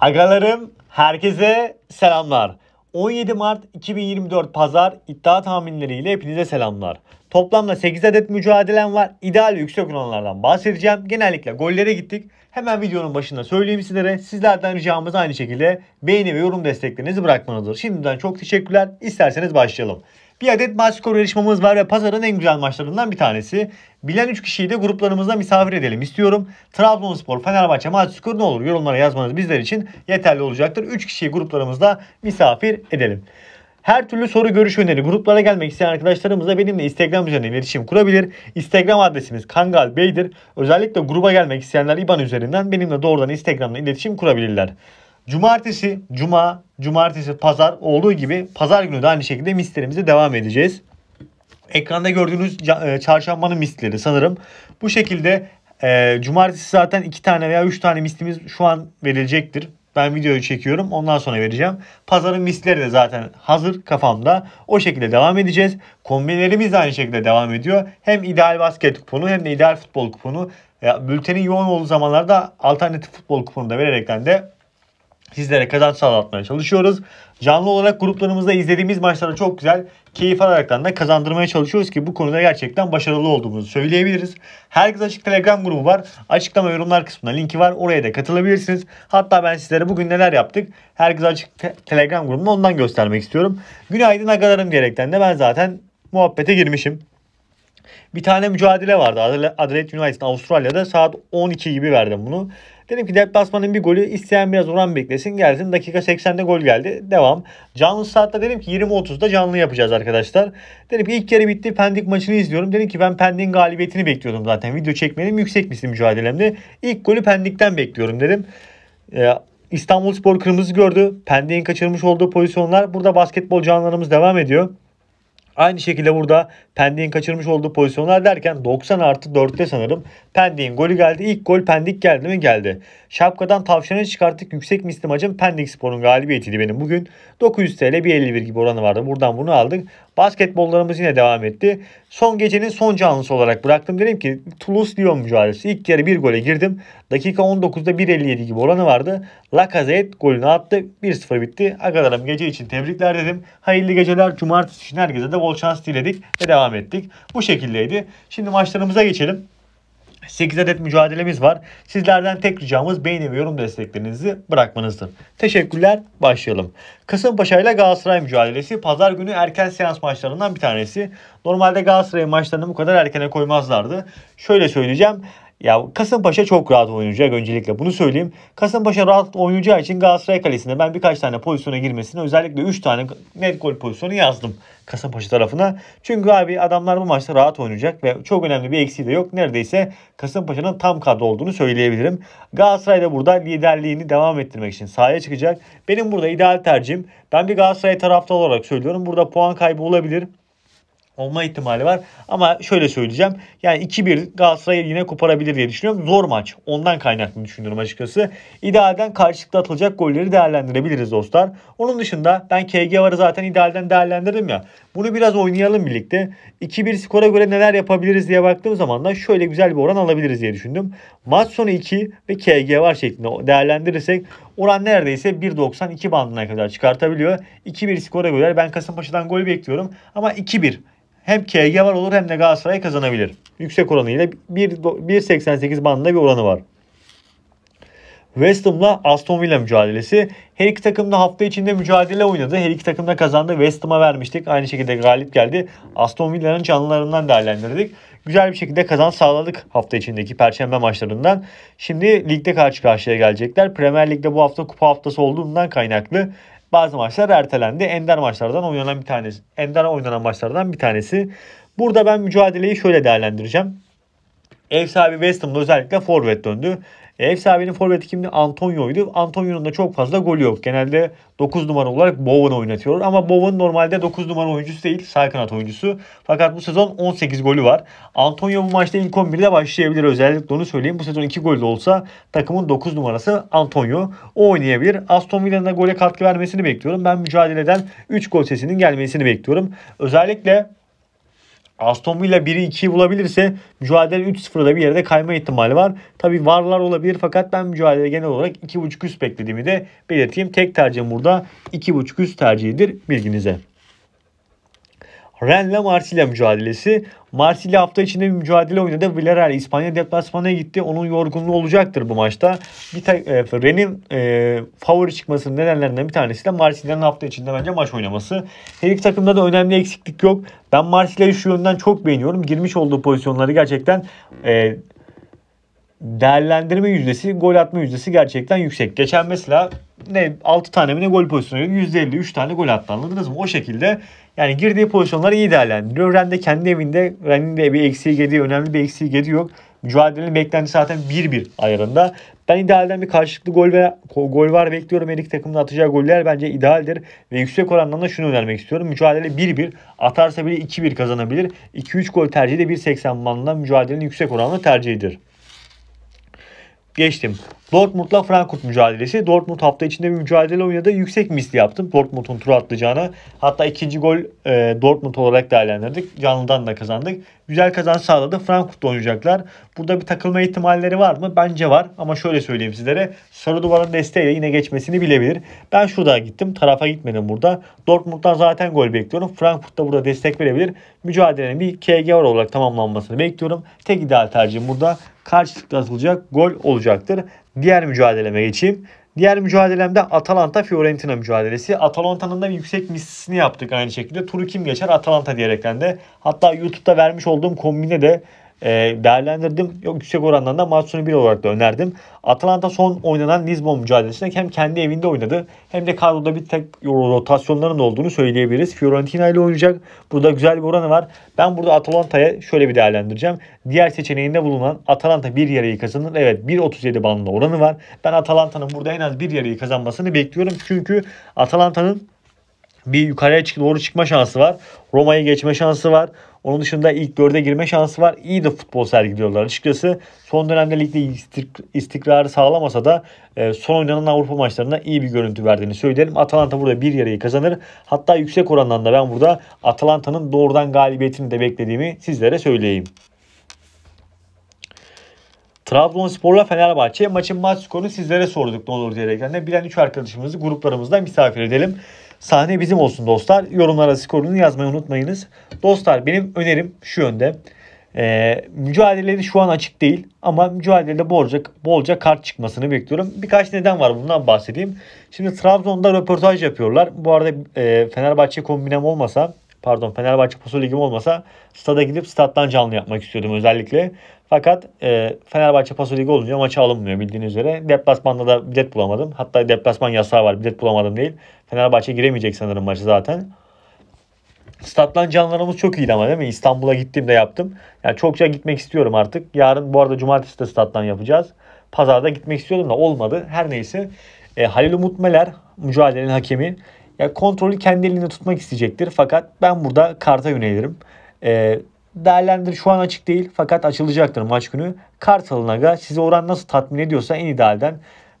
Agalarım herkese selamlar. 17 Mart 2024 Pazar iddia tahminleriyle hepinize selamlar. Toplamda 8 adet mücadelem var. İdeal yüksek oranlardan bahsedeceğim. Genellikle gollere gittik. Hemen videonun başında söyleyeyim sizlere. Sizlerden ricamız aynı şekilde beğeni ve yorum desteklerinizi bırakmanızdır. Şimdiden çok teşekkürler. İsterseniz başlayalım. Bir adet maç skoru yarışmamız var ve pazarın en güzel maçlarından bir tanesi. Bilen 3 kişiyi de gruplarımızda misafir edelim istiyorum. Trabzonspor, Fenerbahçe maç skoru ne olur yorumlara yazmanız bizler için yeterli olacaktır. 3 kişiyi gruplarımızda misafir edelim. Her türlü soru, görüş, öneri, gruplara gelmek isteyen arkadaşlarımızla benimle Instagram üzerinden iletişim kurabilir. Instagram adresimiz Kangal Bey'dir. Özellikle gruba gelmek isteyenler IBAN üzerinden benimle doğrudan Instagram'da iletişim kurabilirler. Cumartesi, cuma, cumartesi, pazar olduğu gibi pazar günü de aynı şekilde mislerimize devam edeceğiz. Ekranda gördüğünüz e, çarşambanın misleri sanırım. Bu şekilde e, cumartesi zaten iki tane veya üç tane mislimiz şu an verilecektir. Ben videoyu çekiyorum. Ondan sonra vereceğim. Pazarın misleri de zaten hazır kafamda. O şekilde devam edeceğiz. Kombinlerimiz de aynı şekilde devam ediyor. Hem ideal basket kuponu hem de ideal futbol kuponu. Ya, bültenin yoğun olduğu zamanlarda alternatif futbol kuponu da vererekten de sizlere kazanç sağlatmaya çalışıyoruz. Canlı olarak gruplarımızda izlediğimiz maçlara çok güzel keyif alaraktan da kazandırmaya çalışıyoruz ki bu konuda gerçekten başarılı olduğumuzu söyleyebiliriz. Herkes Açık Telegram grubu var. Açıklama yorumlar kısmında linki var. Oraya da katılabilirsiniz. Hatta ben sizlere bugün neler yaptık Herkes Açık te- Telegram grubunda ondan göstermek istiyorum. Günaydın agalarım diyerekten de ben zaten muhabbete girmişim. Bir tane mücadele vardı. Adelaide United Avustralya'da saat 12 gibi verdim bunu. Dedim ki deplasmanın bir golü isteyen biraz oran beklesin gelsin. Dakika 80'de gol geldi. Devam. Canlı saatte dedim ki 20.30'da canlı yapacağız arkadaşlar. Dedim ki ilk yarı bitti. Pendik maçını izliyorum. Dedim ki ben Pendik'in galibiyetini bekliyordum zaten. Video çekmedim. Yüksek misli mücadelemde. İlk golü Pendik'ten bekliyorum dedim. Ee, İstanbul Spor kırmızı gördü. Pendik'in kaçırmış olduğu pozisyonlar. Burada basketbol canlarımız devam ediyor. Aynı şekilde burada Pendik'in kaçırmış olduğu pozisyonlar derken 90 artı 4'te sanırım Pendik'in golü geldi. İlk gol Pendik geldi mi? Geldi. Şapkadan tavşanı çıkarttık. Yüksek misli maçın Pendik Spor'un galibiyetiydi benim bugün. 900 TL 1.51 gibi oranı vardı. Buradan bunu aldık. Basketbollarımız yine devam etti. Son gecenin son canlısı olarak bıraktım. Dedim ki Toulouse-Lyon mücadelesi. İlk yarı bir gole girdim. Dakika 19'da 1.57 gibi oranı vardı. Lacazette golünü attı. 1-0 bitti. Agalarım gece için tebrikler dedim. Hayırlı geceler. Cumartesi için herkese de bol şans diledik ve devam ettik. Bu şekildeydi. Şimdi maçlarımıza geçelim. 8 adet mücadelemiz var. Sizlerden tek ricamız beğeni ve yorum desteklerinizi bırakmanızdır. Teşekkürler. Başlayalım. Kasımpaşa ile Galatasaray mücadelesi pazar günü erken seans maçlarından bir tanesi. Normalde Galatasaray maçlarını bu kadar erkene koymazlardı. Şöyle söyleyeceğim. Ya Kasımpaşa çok rahat oynayacak öncelikle bunu söyleyeyim. Kasımpaşa rahat oynayacağı için Galatasaray kalesinde ben birkaç tane pozisyona girmesini özellikle 3 tane net gol pozisyonu yazdım Kasımpaşa tarafına. Çünkü abi adamlar bu maçta rahat oynayacak ve çok önemli bir eksiği de yok. Neredeyse Kasımpaşa'nın tam kadro olduğunu söyleyebilirim. Galatasaray da burada liderliğini devam ettirmek için sahaya çıkacak. Benim burada ideal tercihim ben bir Galatasaray taraftarı olarak söylüyorum. Burada puan kaybı olabilir olma ihtimali var. Ama şöyle söyleyeceğim. Yani 2-1 Galatasaray yine koparabilir diye düşünüyorum. Zor maç. Ondan kaynaklı düşünüyorum açıkçası. İdealden karşılıklı atılacak golleri değerlendirebiliriz dostlar. Onun dışında ben KG varı zaten idealden değerlendirdim ya. Bunu biraz oynayalım birlikte. 2-1 skora göre neler yapabiliriz diye baktığım zaman da şöyle güzel bir oran alabiliriz diye düşündüm. Maç sonu 2 ve KG var şeklinde değerlendirirsek oran neredeyse 1.92 bandına kadar çıkartabiliyor. 2-1 skora göre ben Kasımpaşa'dan gol bekliyorum ama 2-1 hem KG var olur hem de Galatasaray kazanabilir. Yüksek oranıyla 1.88 bandında bir oranı var. West Ham'la Aston Villa mücadelesi. Her iki takım da hafta içinde mücadele oynadı. Her iki takım da kazandı. West Ham'a vermiştik. Aynı şekilde galip geldi. Aston Villa'nın canlılarından değerlendirdik. Güzel bir şekilde kazan sağladık hafta içindeki perşembe maçlarından. Şimdi ligde karşı karşıya gelecekler. Premier Lig'de bu hafta kupa haftası olduğundan kaynaklı bazı maçlar ertelendi. Ender maçlardan oynanan bir tanesi. Ender oynanan maçlardan bir tanesi. Burada ben mücadeleyi şöyle değerlendireceğim. Ev sahibi West Ham'da özellikle forvet döndü. Ev sahibinin forveti kimdi? Antonio'ydu. Antonio'nun da çok fazla golü yok. Genelde 9 numara olarak Bowen oynatıyor. Ama Bowen normalde 9 numara oyuncusu değil. Sağ kanat oyuncusu. Fakat bu sezon 18 golü var. Antonio bu maçta ilk 11'de başlayabilir. Özellikle onu söyleyeyim. Bu sezon 2 gol de olsa takımın 9 numarası Antonio. O oynayabilir. Aston Villa'nın da gole katkı vermesini bekliyorum. Ben mücadeleden 3 gol sesinin gelmesini bekliyorum. Özellikle Aston Villa 1'i 2'yi bulabilirse mücadele 3-0'da bir yerde kayma ihtimali var. Tabi varlar olabilir fakat ben mücadele genel olarak 2.5 üst beklediğimi de belirteyim. Tek tercihim burada 2.5 üst tercihidir bilginize. Rennes'le Marsilya mücadelesi. Marsilya hafta içinde bir mücadele oynadı. Villarreal İspanya deplasmana gitti. Onun yorgunluğu olacaktır bu maçta. Bir ta, e, Rennes'in e, favori çıkmasının nedenlerinden bir tanesi de Marsilya'nın hafta içinde bence maç oynaması. Her iki takımda da önemli eksiklik yok. Ben Marsilya'yı şu yönden çok beğeniyorum. Girmiş olduğu pozisyonları gerçekten e, değerlendirme yüzdesi, gol atma yüzdesi gerçekten yüksek. Geçen mesela ne 6 tane mi ne gol pozisyonu %53 tane gol attı anladınız mı? O şekilde yani girdiği pozisyonları iyi değerlendiriyor. Ren de kendi evinde Ren'in de bir eksiği gediği önemli bir eksiği gediği yok. Mücadelenin beklentisi zaten 1-1 ayarında. Ben idealden bir karşılıklı gol ve gol var bekliyorum. Her iki takımın atacağı goller bence idealdir. Ve yüksek orandan da şunu önermek istiyorum. Mücadele 1-1 atarsa bile 2-1 kazanabilir. 2-3 gol tercihi de 1.80 bandında mücadelenin yüksek oranlı tercihidir. Geçtim. Dortmund'la Frankfurt mücadelesi. Dortmund hafta içinde bir mücadele oynadı. Yüksek misli yaptım. Dortmund'un turu atlayacağına. Hatta ikinci gol e, Dortmund olarak değerlendirdik. Canlıdan da kazandık. Güzel kazanç sağladı. Frankfurt'ta oynayacaklar. Burada bir takılma ihtimalleri var mı? Bence var. Ama şöyle söyleyeyim sizlere. Sarı duvarın desteğiyle yine geçmesini bilebilir. Ben şurada gittim. Tarafa gitmedim burada. Dortmund'dan zaten gol bekliyorum. Frankfurt da burada destek verebilir. Mücadelenin bir KG olarak tamamlanmasını bekliyorum. Tek ideal tercihim burada karşılıklı atılacak gol olacaktır. Diğer mücadeleme geçeyim. Diğer mücadelemde Atalanta Fiorentina mücadelesi. Atalanta'nın da yüksek mislisini yaptık aynı şekilde. Turu kim geçer Atalanta diyerekten de. Hatta YouTube'da vermiş olduğum kombine de değerlendirdim. Yok yüksek orandan da maç sonu 1 olarak da önerdim. Atalanta son oynanan Lisbon mücadelesinde hem kendi evinde oynadı hem de kadroda bir tek rotasyonların olduğunu söyleyebiliriz. Fiorentina ile oynayacak. Burada güzel bir oranı var. Ben burada Atalanta'ya şöyle bir değerlendireceğim. Diğer seçeneğinde bulunan Atalanta bir yarıyı kazanır. Evet 1.37 bandında oranı var. Ben Atalanta'nın burada en az bir yarıyı kazanmasını bekliyorum. Çünkü Atalanta'nın bir yukarıya doğru çıkma şansı var. Roma'yı geçme şansı var. Onun dışında ilk dörde girme şansı var. İyi de futbol sergiliyorlar açıkçası. Son dönemde ligde istikrarı sağlamasa da e, son oynanan Avrupa maçlarında iyi bir görüntü verdiğini söyleyelim. Atalanta burada bir yarıyı kazanır. Hatta yüksek orandan da ben burada Atalanta'nın doğrudan galibiyetini de beklediğimi sizlere söyleyeyim. Trabzonspor'la Fenerbahçe maçın maç skorunu sizlere sorduk ne olur diyerekten de bilen 3 arkadaşımızı gruplarımızda misafir edelim. Sahne bizim olsun dostlar. Yorumlara skorunu yazmayı unutmayınız. Dostlar benim önerim şu yönde. Ee, mücadeleleri şu an açık değil ama mücadelede bolca, bolca kart çıkmasını bekliyorum. Birkaç neden var bundan bahsedeyim. Şimdi Trabzon'da röportaj yapıyorlar. Bu arada e, Fenerbahçe kombinem olmasa pardon Fenerbahçe Paso Ligim olmasa stada gidip stat'tan canlı yapmak istiyordum özellikle. Fakat e, Fenerbahçe Paso Ligi olunca maça alınmıyor bildiğiniz üzere. Deplasmanda da bilet bulamadım. Hatta deplasman yasağı var bilet bulamadım değil. Fenerbahçe giremeyecek sanırım maçı zaten. Stat'tan canlarımız çok iyiydi ama değil mi? İstanbul'a gittiğimde yaptım. Yani çokça gitmek istiyorum artık. Yarın bu arada cumartesi de stat'tan yapacağız. Pazarda gitmek istiyordum da olmadı. Her neyse. E, Halil Umut Meler mücadelenin hakemi. Ya kontrolü kendi elinde tutmak isteyecektir. Fakat ben burada karta yönelirim. E, değerlendir şu an açık değil fakat açılacaktır maç günü. Kartal'ın aga size oran nasıl tatmin ediyorsa en idealden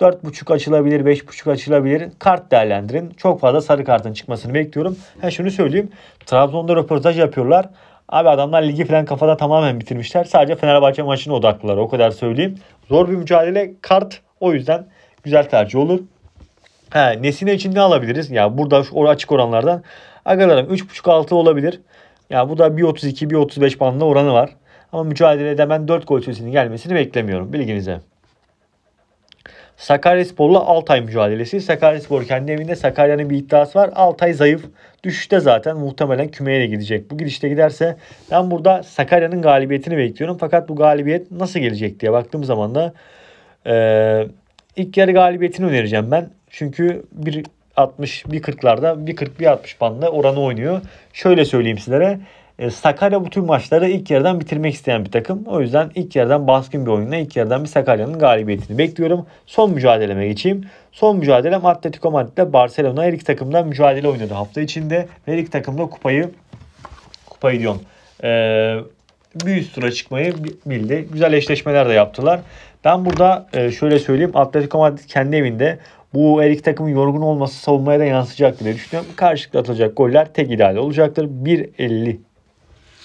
4.5 açılabilir, 5.5 açılabilir. Kart değerlendirin. Çok fazla sarı kartın çıkmasını bekliyorum. Ha şunu söyleyeyim. Trabzon'da röportaj yapıyorlar. Abi adamlar ligi falan kafada tamamen bitirmişler. Sadece Fenerbahçe maçına odaklılar. O kadar söyleyeyim. Zor bir mücadele. Kart o yüzden güzel tercih olur. He, Nesine için ne alabiliriz? Ya burada şu açık oranlardan. Agalarım 3.5-6 olabilir. Ya bu da 1.32 1.35 bandında oranı var. Ama mücadelede ben 4 gol sesinin gelmesini beklemiyorum bilginize. Sakaryaspor'la Altay mücadelesi. Sakaryaspor kendi evinde Sakarya'nın bir iddiası var. Altay zayıf. Düşüşte zaten muhtemelen kümeye de gidecek. Bu gidişte giderse ben burada Sakarya'nın galibiyetini bekliyorum. Fakat bu galibiyet nasıl gelecek diye baktığım zaman da e, ilk yarı galibiyetini önereceğim ben. Çünkü bir 60 bir 40'larda bir 40 bir 60 bandında oranı oynuyor. Şöyle söyleyeyim sizlere. E, Sakarya bu tüm maçları ilk yerden bitirmek isteyen bir takım. O yüzden ilk yerden baskın bir oyunla ilk yerden bir Sakarya'nın galibiyetini bekliyorum. Son mücadeleme geçeyim. Son mücadelem Atletico Madrid'de Barcelona her iki takımda mücadele oynadı hafta içinde. Her iki takımda kupayı kupayı diyorum. Ee, bir üst tura çıkmayı bildi. Güzel eşleşmeler de yaptılar. Ben burada e, şöyle söyleyeyim. Atletico Madrid kendi evinde bu her iki takımın yorgun olması savunmaya da yansıyacaktır diye düşünüyorum. Karşılıklı atılacak goller tek ideal olacaktır. 1.50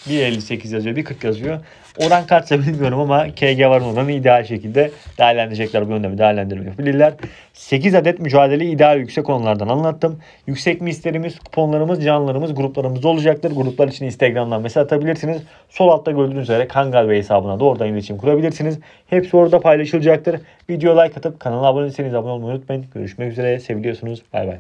Bir 58 yazıyor, bir 40 yazıyor. Oran kaçsa bilmiyorum ama KG var oranı ideal şekilde değerlendirecekler. Bu yöntemi değerlendirmeyi 8 adet mücadele ideal yüksek konulardan anlattım. Yüksek mislerimiz, kuponlarımız, canlılarımız gruplarımızda olacaktır. Gruplar için Instagram'dan mesaj atabilirsiniz. Sol altta gördüğünüz üzere Kangal Bey hesabına da oradan iletişim kurabilirsiniz. Hepsi orada paylaşılacaktır. Video like atıp kanala abone değilseniz abone olmayı unutmayın. Görüşmek üzere. Seviliyorsunuz. Bay bay.